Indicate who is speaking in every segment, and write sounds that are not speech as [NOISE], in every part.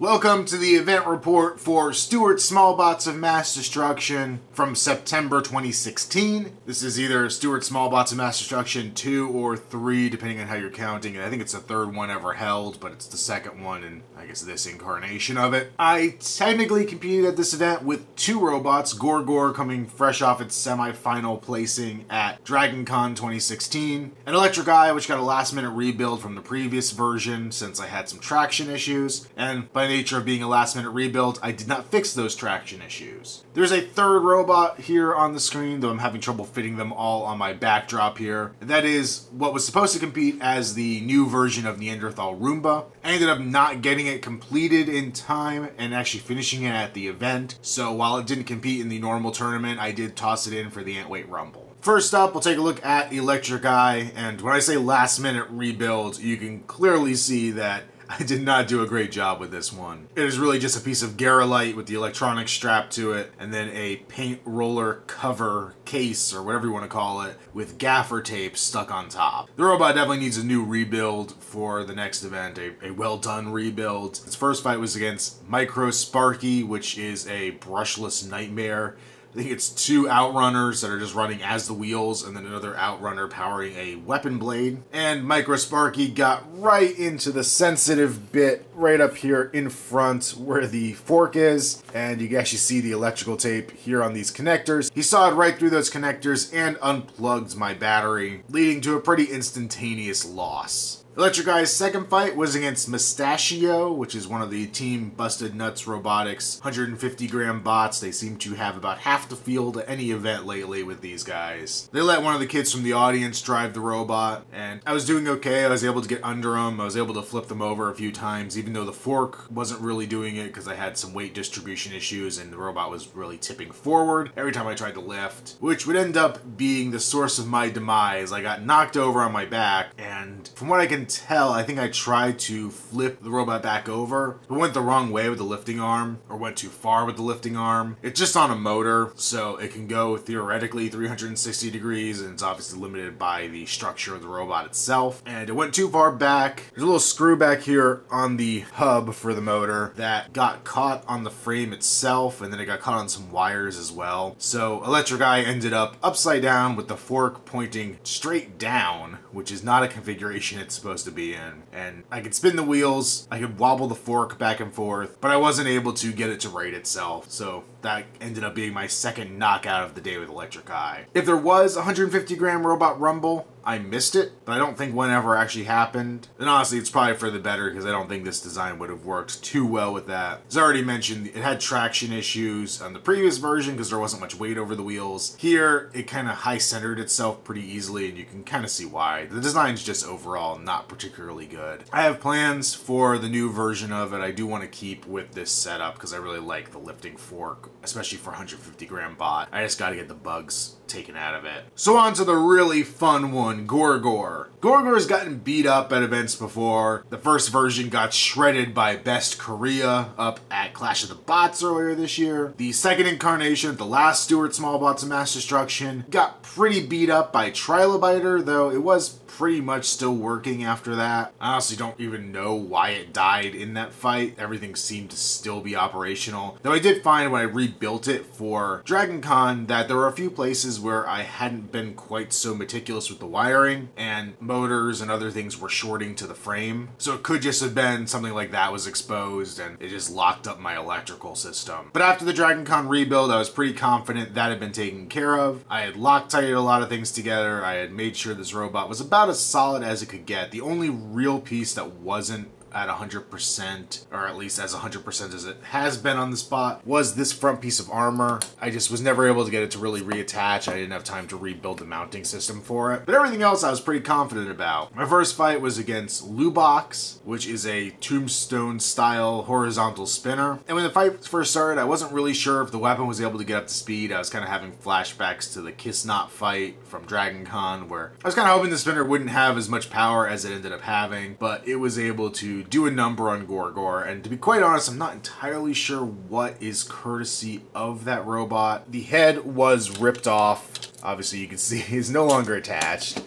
Speaker 1: Welcome to the event report for Stuart Smallbots of Mass Destruction from September 2016. This is either Stuart Smallbots of Mass Destruction 2 or 3, depending on how you're counting. And I think it's the third one ever held, but it's the second one in, I guess, this incarnation of it. I technically competed at this event with two robots, Gorgor coming fresh off its semi-final placing at Dragon Con 2016, and Electric Eye, which got a last-minute rebuild from the previous version since I had some traction issues, and by nature of being a last minute rebuild, I did not fix those traction issues. There's a third robot here on the screen, though I'm having trouble fitting them all on my backdrop here. That is what was supposed to compete as the new version of Neanderthal Roomba. I ended up not getting it completed in time and actually finishing it at the event. So while it didn't compete in the normal tournament, I did toss it in for the Antweight Rumble. First up, we'll take a look at Electric Eye, and when I say last minute rebuild, you can clearly see that [LAUGHS] I did not do a great job with this one. It is really just a piece of Garolite with the electronic strapped to it, and then a paint roller cover case, or whatever you want to call it, with gaffer tape stuck on top. The robot definitely needs a new rebuild for the next event, a, a well done rebuild. Its first fight was against Micro Sparky, which is a brushless nightmare. I think it's two outrunners that are just running as the wheels, and then another outrunner powering a weapon blade. And Micro Sparky got right into the sensitive bit right up here in front where the fork is, and you can actually see the electrical tape here on these connectors. He sawed right through those connectors and unplugged my battery, leading to a pretty instantaneous loss. Electric Eye's second fight was against Mustachio, which is one of the Team Busted Nuts Robotics 150 gram bots. They seem to have about half the field at any event lately with these guys. They let one of the kids from the audience drive the robot, and I was doing okay. I was able to get under them. I was able to flip them over a few times, even though the fork wasn't really doing it because I had some weight distribution issues and the robot was really tipping forward every time I tried to lift, which would end up being the source of my demise. I got knocked over on my back, and from what I can tell, I think I tried to flip the robot back over, but went the wrong way with the lifting arm, or went too far with the lifting arm. It's just on a motor, so it can go theoretically 360 degrees, and it's obviously limited by the structure of the robot itself. And it went too far back. There's a little screw back here on the hub for the motor that got caught on the frame itself, and then it got caught on some wires as well. So Electric Eye ended up upside down with the fork pointing straight down, which is not a configuration it's supposed to be in. And I could spin the wheels, I could wobble the fork back and forth, but I wasn't able to get it to right itself. So that ended up being my second knockout of the day with Electric Eye. If there was 150 gram Robot Rumble, I missed it, but I don't think one ever actually happened. And honestly, it's probably for the better because I don't think this design would have worked too well with that. As I already mentioned, it had traction issues on the previous version because there wasn't much weight over the wheels. Here, it kind of high-centered itself pretty easily and you can kind of see why. The design's just overall not particularly good. I have plans for the new version of it I do want to keep with this setup because I really like the lifting fork especially for 150 gram bot. I just gotta get the bugs taken out of it. So on to the really fun one, Gorgor. Gorgor has gotten beat up at events before. The first version got shredded by Best Korea up at Clash of the Bots earlier this year. The second incarnation, the last Stuart Smallbots of Mass Destruction, got pretty beat up by Trilobiter, though it was pretty much still working after that. I honestly don't even know why it died in that fight. Everything seemed to still be operational. Though I did find when I rebuilt it for Dragon Con that there were a few places where I hadn't been quite so meticulous with the wiring and motors and other things were shorting to the frame. So it could just have been something like that was exposed and it just locked up my electrical system. But after the Dragon Con rebuild, I was pretty confident that had been taken care of. I had Loctited a lot of things together. I had made sure this robot was about as solid as it could get. The only real piece that wasn't at 100%, or at least as 100% as it has been on the spot, was this front piece of armor. I just was never able to get it to really reattach. I didn't have time to rebuild the mounting system for it. But everything else I was pretty confident about. My first fight was against Lubox, which is a tombstone style horizontal spinner. And when the fight first started, I wasn't really sure if the weapon was able to get up to speed. I was kind of having flashbacks to the Kissnot fight from Dragon Con, where I was kind of hoping the spinner wouldn't have as much power as it ended up having, but it was able to do a number on Gorgor, and to be quite honest, I'm not entirely sure what is courtesy of that robot. The head was ripped off. Obviously, you can [LAUGHS] see he's no longer attached.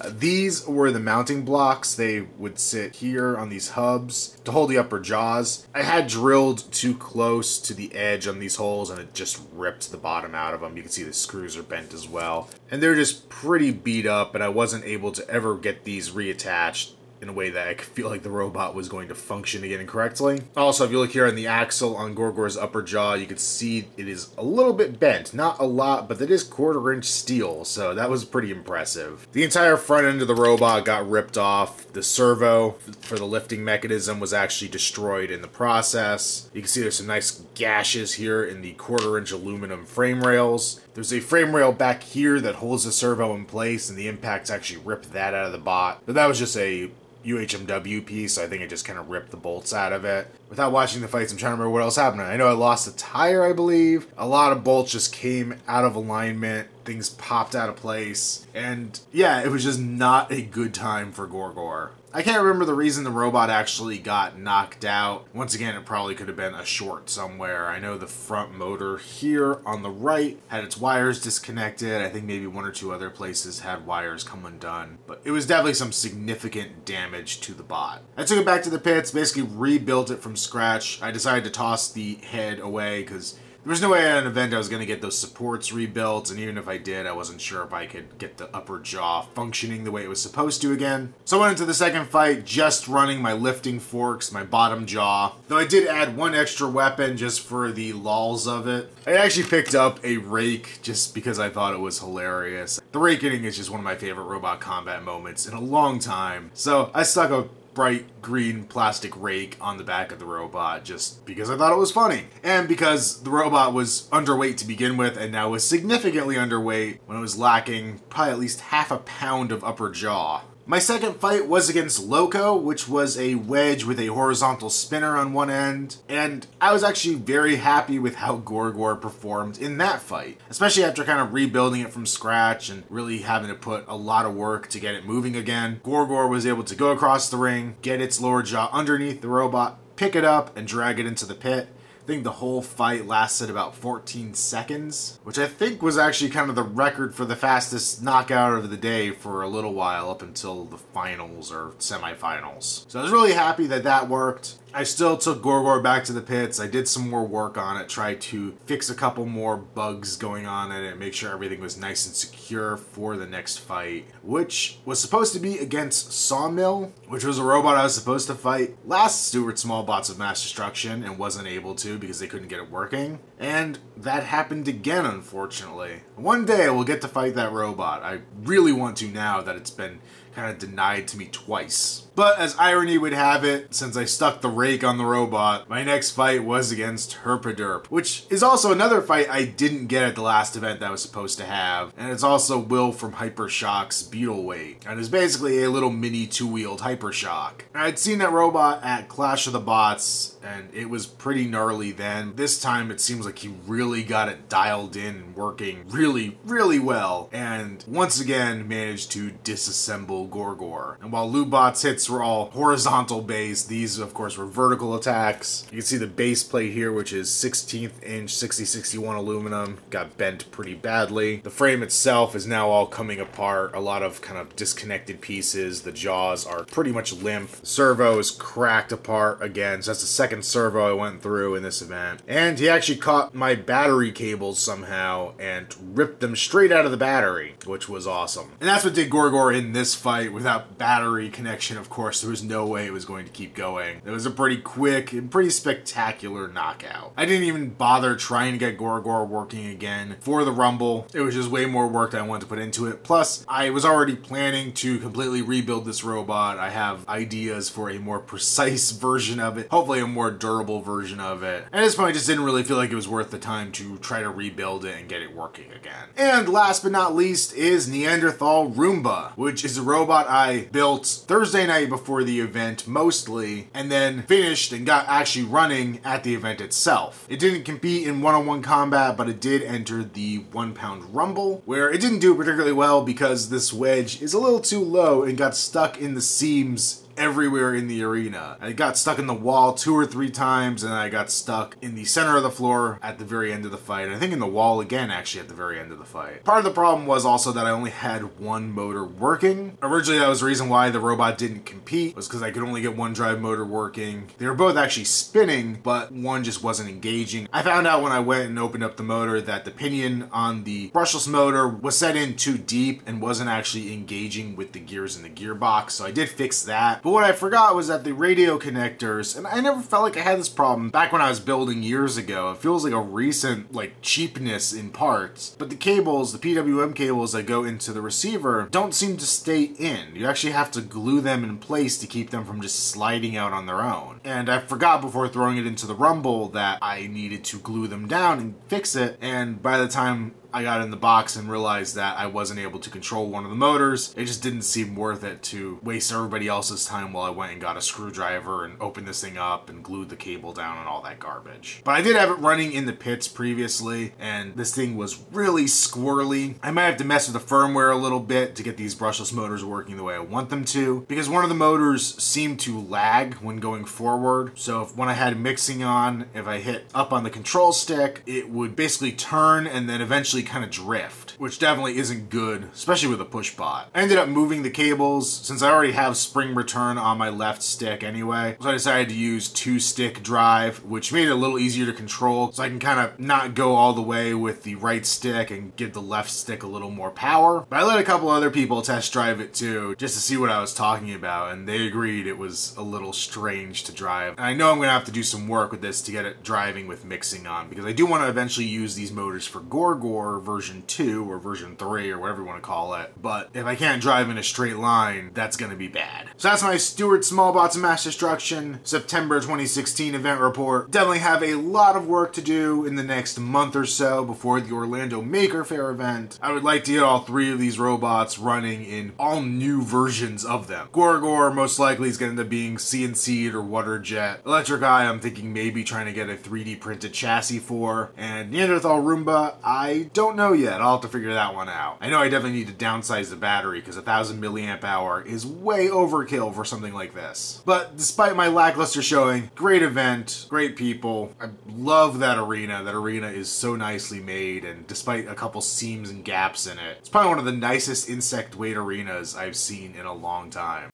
Speaker 1: Uh, these were the mounting blocks. They would sit here on these hubs to hold the upper jaws. I had drilled too close to the edge on these holes and it just ripped the bottom out of them. You can see the screws are bent as well. And they're just pretty beat up and I wasn't able to ever get these reattached in a way that I could feel like the robot was going to function again correctly. Also, if you look here on the axle on Gorgor's upper jaw, you can see it is a little bit bent. Not a lot, but it is quarter inch steel, so that was pretty impressive. The entire front end of the robot got ripped off. The servo for the lifting mechanism was actually destroyed in the process. You can see there's some nice gashes here in the quarter inch aluminum frame rails. There's a frame rail back here that holds the servo in place, and the impacts actually ripped that out of the bot. But that was just a UHMW piece, so I think it just kind of ripped the bolts out of it. Without watching the fights, I'm trying to remember what else happened. I know I lost a tire, I believe. A lot of bolts just came out of alignment. Things popped out of place. And yeah, it was just not a good time for Gorgor. I can't remember the reason the robot actually got knocked out. Once again, it probably could have been a short somewhere. I know the front motor here on the right had its wires disconnected. I think maybe one or two other places had wires come undone. But it was definitely some significant damage to the bot. I took it back to the pits, basically rebuilt it from scratch. I decided to toss the head away because there was no way at an event I was going to get those supports rebuilt, and even if I did, I wasn't sure if I could get the upper jaw functioning the way it was supposed to again. So I went into the second fight just running my lifting forks, my bottom jaw, though I did add one extra weapon just for the lols of it. I actually picked up a rake just because I thought it was hilarious. The rake is just one of my favorite robot combat moments in a long time, so I stuck a bright green plastic rake on the back of the robot just because I thought it was funny. And because the robot was underweight to begin with and now was significantly underweight when it was lacking probably at least half a pound of upper jaw. My second fight was against Loco, which was a wedge with a horizontal spinner on one end, and I was actually very happy with how Gorgor performed in that fight, especially after kind of rebuilding it from scratch and really having to put a lot of work to get it moving again. Gorgor was able to go across the ring, get its lower jaw underneath the robot, pick it up, and drag it into the pit. I think the whole fight lasted about 14 seconds, which I think was actually kind of the record for the fastest knockout of the day for a little while up until the finals or semifinals. So I was really happy that that worked. I still took Gorgor back to the pits. I did some more work on it, tried to fix a couple more bugs going on in it, make sure everything was nice and secure for the next fight, which was supposed to be against Sawmill, which was a robot I was supposed to fight last Stuart Smallbots of Mass Destruction and wasn't able to because they couldn't get it working. And that happened again, unfortunately. One day I will get to fight that robot. I really want to now that it's been kind of denied to me twice. But as irony would have it, since I stuck the rake on the robot, my next fight was against Herpaderp, which is also another fight I didn't get at the last event that I was supposed to have. And it's also Will from Hypershock's Beetleweight, and is basically a little mini two-wheeled Hypershock. I'd seen that robot at Clash of the Bots, and it was pretty gnarly then. This time it seems like he really got it dialed in and working really, really well, and once again managed to disassemble Gorgor. And while Lubot's hits were all horizontal base. These, of course, were vertical attacks. You can see the base plate here, which is 16th inch 6061 aluminum, got bent pretty badly. The frame itself is now all coming apart. A lot of kind of disconnected pieces. The jaws are pretty much limp. Servo is cracked apart again. So that's the second servo I went through in this event. And he actually caught my battery cables somehow and ripped them straight out of the battery, which was awesome. And that's what did Gorgor in this fight without battery connection, of course, there was no way it was going to keep going. It was a pretty quick and pretty spectacular knockout. I didn't even bother trying to get Gorgor working again for the Rumble. It was just way more work than I wanted to put into it. Plus, I was already planning to completely rebuild this robot. I have ideas for a more precise [LAUGHS] version of it, hopefully a more durable version of it. At this point, I just didn't really feel like it was worth the time to try to rebuild it and get it working again. And last but not least is Neanderthal Roomba, which is a robot I built Thursday night before the event mostly, and then finished and got actually running at the event itself. It didn't compete in one-on-one combat, but it did enter the one pound rumble, where it didn't do particularly well because this wedge is a little too low and got stuck in the seams everywhere in the arena. I got stuck in the wall two or three times, and I got stuck in the center of the floor at the very end of the fight. I think in the wall again, actually, at the very end of the fight. Part of the problem was also that I only had one motor working. Originally, that was the reason why the robot didn't compete, was because I could only get one drive motor working. They were both actually spinning, but one just wasn't engaging. I found out when I went and opened up the motor that the pinion on the brushless motor was set in too deep and wasn't actually engaging with the gears in the gearbox, so I did fix that. But what I forgot was that the radio connectors, and I never felt like I had this problem back when I was building years ago. It feels like a recent like cheapness in parts. But the cables, the PWM cables that go into the receiver don't seem to stay in. You actually have to glue them in place to keep them from just sliding out on their own. And I forgot before throwing it into the rumble that I needed to glue them down and fix it. And by the time I got in the box and realized that I wasn't able to control one of the motors. It just didn't seem worth it to waste everybody else's time while I went and got a screwdriver and opened this thing up and glued the cable down and all that garbage. But I did have it running in the pits previously, and this thing was really squirrely. I might have to mess with the firmware a little bit to get these brushless motors working the way I want them to, because one of the motors seemed to lag when going forward. So if when I had mixing on, if I hit up on the control stick, it would basically turn and then eventually kind of drift, which definitely isn't good, especially with a push bot. I ended up moving the cables since I already have spring return on my left stick anyway. So I decided to use two stick drive, which made it a little easier to control so I can kind of not go all the way with the right stick and give the left stick a little more power. But I let a couple other people test drive it too, just to see what I was talking about, and they agreed it was a little strange to drive. And I know I'm gonna have to do some work with this to get it driving with mixing on, because I do want to eventually use these motors for Gorgor version 2 or version 3 or whatever you want to call it. But if I can't drive in a straight line, that's going to be bad. So that's my Stuart Smallbots Mass Destruction September 2016 event report. Definitely have a lot of work to do in the next month or so before the Orlando Maker Faire event. I would like to get all three of these robots running in all new versions of them. Gorgor most likely is going to end up being CNC'd or water jet. Electric Eye, I'm thinking maybe trying to get a 3D printed chassis for. And Neanderthal Roomba, I don't know yet. I'll have to figure that one out. I know I definitely need to downsize the battery because a thousand milliamp hour is way overkill for something like this. But despite my lackluster showing, great event, great people. I love that arena. That arena is so nicely made and despite a couple seams and gaps in it, it's probably one of the nicest insect weight arenas I've seen in a long time.